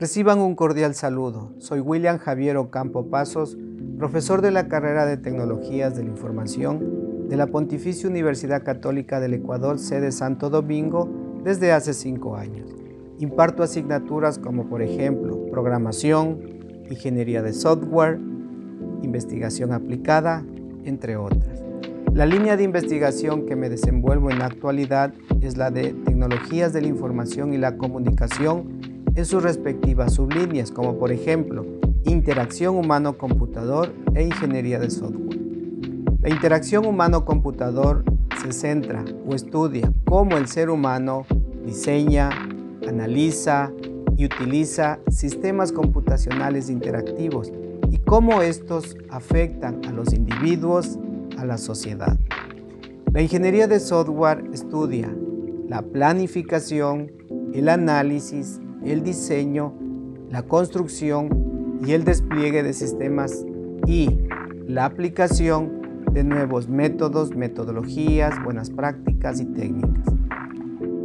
Reciban un cordial saludo. Soy William Javier Ocampo Pasos, profesor de la carrera de Tecnologías de la Información de la Pontificia Universidad Católica del Ecuador, sede Santo Domingo, desde hace cinco años. Imparto asignaturas como por ejemplo programación, ingeniería de software, investigación aplicada, entre otras. La línea de investigación que me desenvuelvo en la actualidad es la de tecnologías de la información y la comunicación en sus respectivas sublíneas, como por ejemplo interacción humano-computador e ingeniería de software. La interacción humano-computador se centra o estudia cómo el ser humano diseña, analiza y utiliza sistemas computacionales interactivos y cómo estos afectan a los individuos, a la sociedad. La ingeniería de software estudia la planificación, el análisis, el diseño, la construcción y el despliegue de sistemas y la aplicación de nuevos métodos, metodologías, buenas prácticas y técnicas.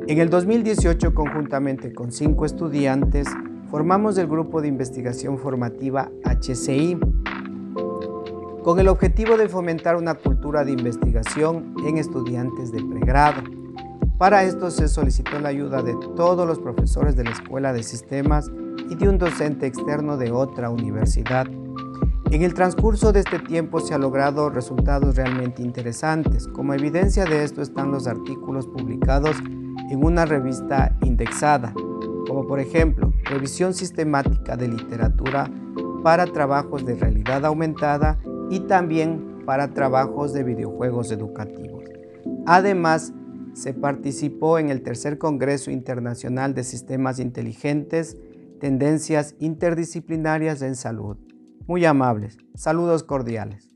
En el 2018, conjuntamente con cinco estudiantes, formamos el grupo de investigación formativa HCI con el objetivo de fomentar una cultura de investigación en estudiantes de pregrado para esto se solicitó la ayuda de todos los profesores de la Escuela de Sistemas y de un docente externo de otra universidad. En el transcurso de este tiempo se han logrado resultados realmente interesantes. Como evidencia de esto están los artículos publicados en una revista indexada, como por ejemplo Revisión Sistemática de Literatura para trabajos de realidad aumentada y también para trabajos de videojuegos educativos. Además, se participó en el tercer Congreso Internacional de Sistemas Inteligentes, Tendencias Interdisciplinarias en Salud. Muy amables. Saludos cordiales.